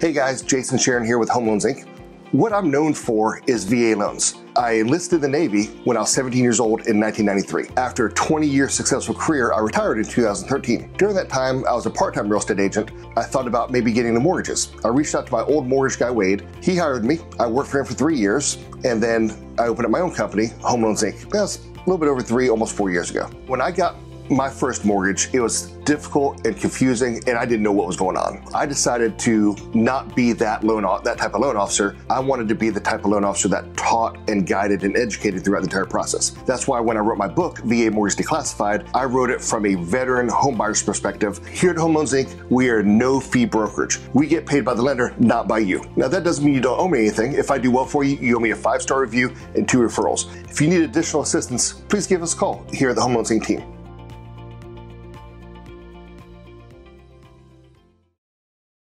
Hey guys, Jason Sharon here with Home Loans Inc. What I'm known for is VA loans. I enlisted in the Navy when I was 17 years old in 1993. After a 20 year successful career, I retired in 2013. During that time, I was a part time real estate agent. I thought about maybe getting the mortgages. I reached out to my old mortgage guy, Wade. He hired me. I worked for him for three years, and then I opened up my own company, Home Loans Inc. That was a little bit over three, almost four years ago. When I got my first mortgage, it was difficult and confusing, and I didn't know what was going on. I decided to not be that loan that type of loan officer. I wanted to be the type of loan officer that taught and guided and educated throughout the entire process. That's why when I wrote my book, VA Mortgage Declassified, I wrote it from a veteran homebuyer's perspective. Here at Home Loans Inc., we are no fee brokerage. We get paid by the lender, not by you. Now that doesn't mean you don't owe me anything. If I do well for you, you owe me a five-star review and two referrals. If you need additional assistance, please give us a call here at the Home Loans Inc. team.